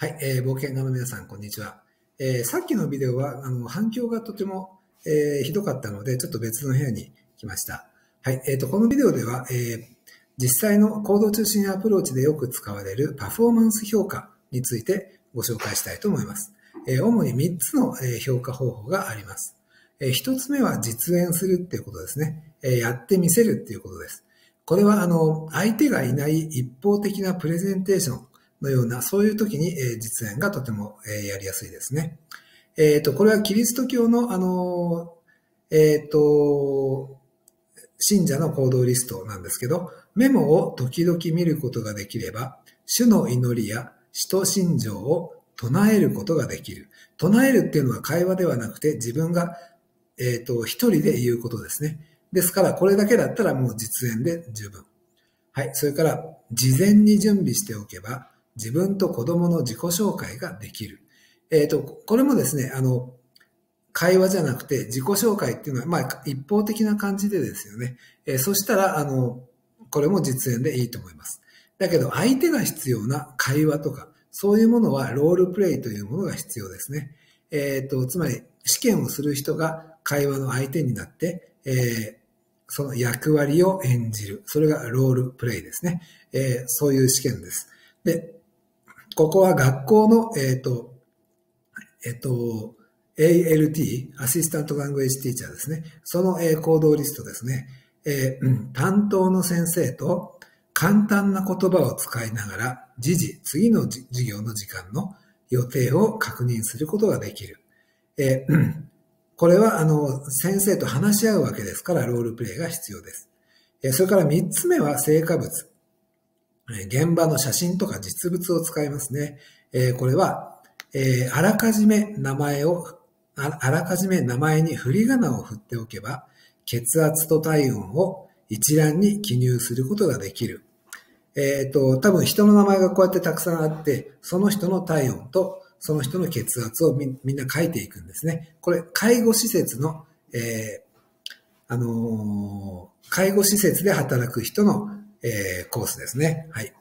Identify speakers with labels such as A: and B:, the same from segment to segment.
A: はい、えー、冒険家の皆さん、こんにちは。えー、さっきのビデオは、あの、反響がとても、えー、ひどかったので、ちょっと別の部屋に来ました。はい、えっ、ー、と、このビデオでは、えー、実際の行動中心アプローチでよく使われるパフォーマンス評価についてご紹介したいと思います。えー、主に3つの、え、評価方法があります。えー、1つ目は実演するっていうことですね。えー、やってみせるっていうことです。これは、あの、相手がいない一方的なプレゼンテーション、のような、そういう時に、実演がとても、やりやすいですね。えっ、と、これはキリスト教の、あの、えっ、と、信者の行動リストなんですけど、メモを時々見ることができれば、主の祈りや使徒信条を唱えることができる。唱えるっていうのは会話ではなくて自分が、えっ、と、一人で言うことですね。ですから、これだけだったらもう実演で十分。はい。それから、事前に準備しておけば、自分と子供の自己紹介ができる。えっ、ー、と、これもですね、あの、会話じゃなくて自己紹介っていうのは、まあ、一方的な感じでですよね。えー、そしたら、あの、これも実演でいいと思います。だけど、相手が必要な会話とか、そういうものはロールプレイというものが必要ですね。えっ、ー、と、つまり、試験をする人が会話の相手になって、えー、その役割を演じる。それがロールプレイですね。えー、そういう試験です。で、ここは学校の、えっ、ー、と、えっ、ー、と、ALT、アシスタントラングエージティーチャーですね。その、えー、行動リストですね。えー、担当の先生と簡単な言葉を使いながら、時事、次の授業の時間の予定を確認することができる。えー、これは、あの、先生と話し合うわけですから、ロールプレイが必要です。えそれから三つ目は成果物。現場の写真とか実物を使いますね。えこれは、えあらかじめ名前をあ、あらかじめ名前に振り仮名を振っておけば、血圧と体温を一覧に記入することができる。えっ、と、多分人の名前がこうやってたくさんあって、その人の体温とその人の血圧をみみんな書いていくんですね。これ、介護施設の、えー、あのー、介護施設で働く人のえー、コースですね。はい。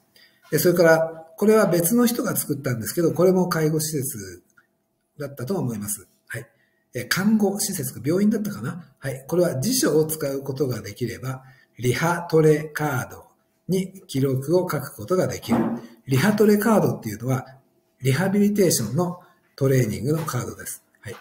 A: で、それから、これは別の人が作ったんですけど、これも介護施設だったと思います。はい。えー、看護施設か病院だったかなはい。これは辞書を使うことができれば、リハトレカードに記録を書くことができる。リハトレカードっていうのは、リハビリテーションのトレーニングのカードです。はい。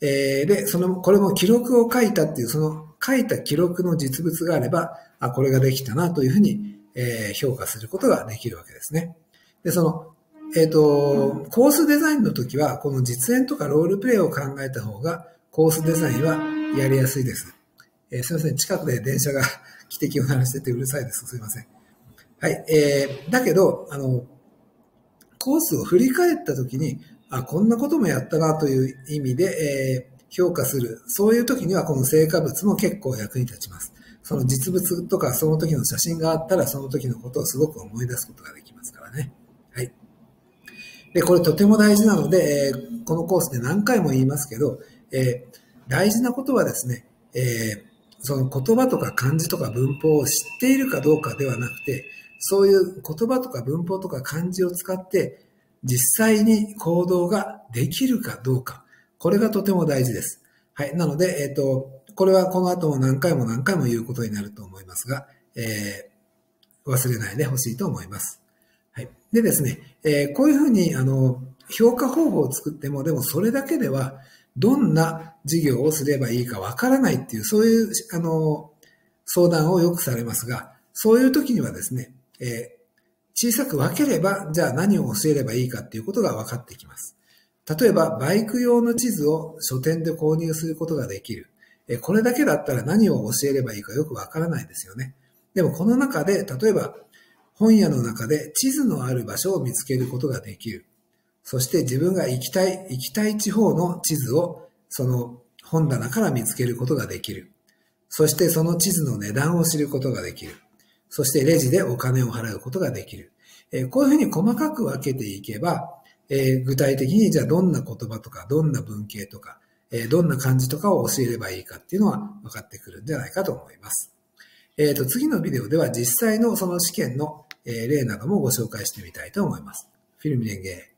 A: えー、で、その、これも記録を書いたっていう、その書いた記録の実物があれば、あ、これができたなというふうに、えー、評価することができるわけですね。で、その、えっ、ー、と、コースデザインの時は、この実演とかロールプレイを考えた方が、コースデザインはやりやすいです。えー、すいません。近くで電車が汽笛を鳴らしててうるさいです。すいません。はい。えー、だけど、あの、コースを振り返った時に、あ、こんなこともやったなという意味で、えー、評価する。そういう時にはこの成果物も結構役に立ちます。その実物とかその時の写真があったらその時のことをすごく思い出すことができますからね。はい。で、これとても大事なので、えー、このコースで何回も言いますけど、えー、大事なことはですね、えー、その言葉とか漢字とか文法を知っているかどうかではなくて、そういう言葉とか文法とか漢字を使って実際に行動ができるかどうか。これがとても大事です。はい。なので、えっ、と、これはこの後も何回も何回も言うことになると思いますが、えー、忘れないでほしいと思います。はい。でですね、えー、こういうふうに、あの、評価方法を作っても、でもそれだけでは、どんな事業をすればいいかわからないっていう、そういう、あの、相談をよくされますが、そういう時にはですね、えー、小さく分ければ、じゃあ何を教えればいいかっていうことが分かってきます。例えば、バイク用の地図を書店で購入することができる。えこれだけだったら何を教えればいいかよくわからないですよね。でもこの中で、例えば本屋の中で地図のある場所を見つけることができる。そして自分が行きたい、行きたい地方の地図をその本棚から見つけることができる。そしてその地図の値段を知ることができる。そしてレジでお金を払うことができる。えこういうふうに細かく分けていけば、え具体的にじゃあどんな言葉とかどんな文系とかえどんな感じとかを教えればいいかっていうのは分かってくるんじゃないかと思います。えっ、ー、と、次のビデオでは実際のその試験の、え例などもご紹介してみたいと思います。フィルム連携